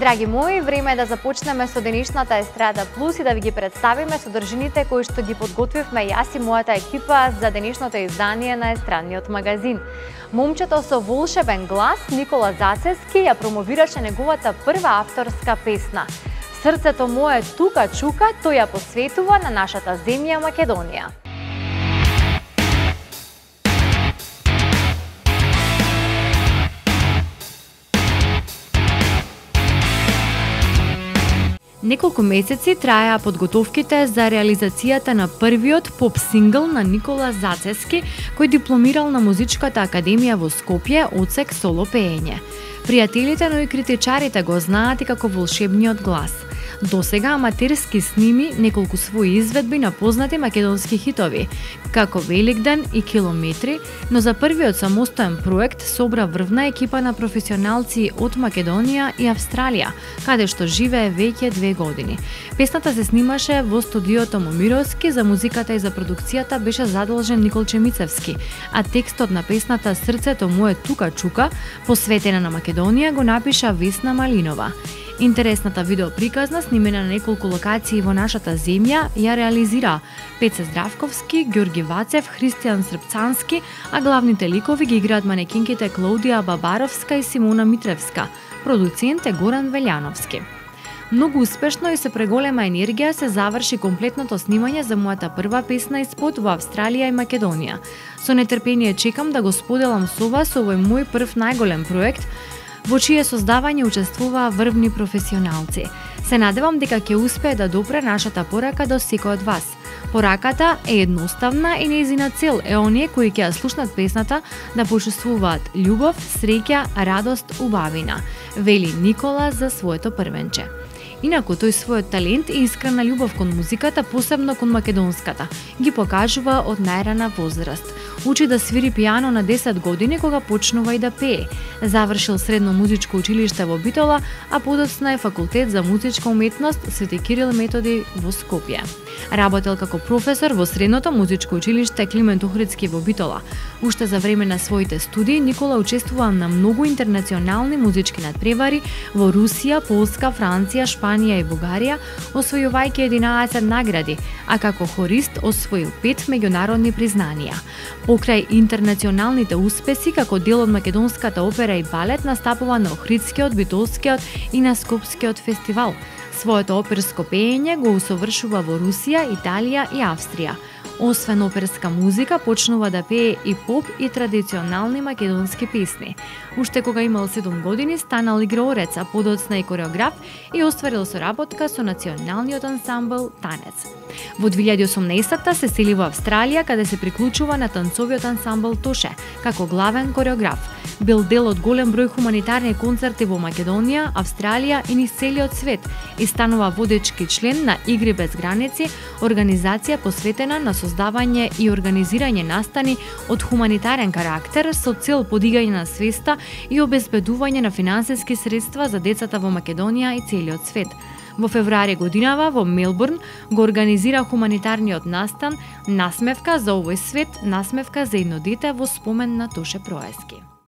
Драги мои, време е да започнеме со денешната Естрада Плюс и да ви ги представиме содржините кои што ги подготвивме јас и мојата екипа за денешното издание на Естрадниот магазин. Момчето со волшебен глас Никола Зацески ја промовираше неговата прва авторска песна. Срцето мое тука чука, тој ја посветува на нашата земја Македонија. Неколку месеци траја подготовките за реализацијата на првиот поп сингл на Никола Зацески, кој дипломирал на Музичката академија во Скопје одсек соло пеење. Пријателите, но и критичарите го знаат и како волшебниот глас – До сега аматерски сними неколку своји изведби на познати македонски хитови, како Великден и Километри, но за првиот самостоен проект собра врвна екипа на професионалци од Македонија и Австралија, каде што живее веќе две години. Песната се снимаше во студиото Момировски, за музиката и за продукцијата беше задолжен Никол Чемицевски, а текстот на песната Срцето мое тука чука, посветена на Македонија, го напиша Весна Малинова. Интересната видеоприказна, снимена на неколку локации во нашата земја, ја реализира Пеце Здравковски, Ѓорги Вацев, Христијан Српцански, а главните ликови ги играат манекинките Клаудија Бабаровска и Симона Митревска. Продуцент е Горан Велјановски. Многу успешно и се преголема енергија се заврши комплетното снимање за мојата прва песна и спот во Австралија и Македонија. Со нетрпение чекам да го споделам со вас овој мој прв најголем проект, во чие создавање учествуваа врвни професионалци. Се надевам дека ќе успее да допре нашата порака до секој од вас. Пораката е едноставна и неизина цел е оние кои ќе ја слушнат песната да почувствуваат љубов, среќа, радост, убавина, вели Никола за своето првенче. Инаку тој својот талент и искрена љубов кон музиката, посебно кон македонската, ги покажува од најрана возраст. Учи да свири пијано на 10 години кога почнува и да пее. Завршил средно музичко училиште во Битола, а подоцна е факултет за музичка уметност Свети Кирил Методи во Скопје. Работел како професор во средното музичко училиште Климент Охридски во Битола. Уште за време на своите студии Никола учествува на многу интернационални музички надпревари во Русија, Полска, Франција, Шпанија и Бугарија, освојувајќи 11 награди, а како хорист освоил 5 меѓународни признанија. Покрај интернационалните успеси како дел од македонската опера и балет настапува на Охридскиот, Битолскиот и на Скопскиот фестивал – Своето оперско пеење го усовршува во Русија, Италија и Австрија. Освен оперска музика, почнува да пее и поп и традиционални македонски песни. Уште кога имал 7 години, станал игрорец, а подоцна и кореограф и остварил соработка со националниот ансамбл Танец. Во 2018 се сели во Австралија, каде се приклучува на танцовиот ансамбл Тоше, како главен кореограф. Бил дел од голем број хуманитарни концерти во Македонија, Австралија и низ целиот свет и станува водечки член на Игри без граници, организација посветена на создавање и организирање настани од хуманитарен карактер со цел подигање на свеста и обезбедување на финансиски средства за децата во Македонија и целиот свет. Во февруари годинава во Мелбурн го организира хуманитарниот настан Насмевка за овој свет, насмевка за едно дете во спомен на Тоше Проески.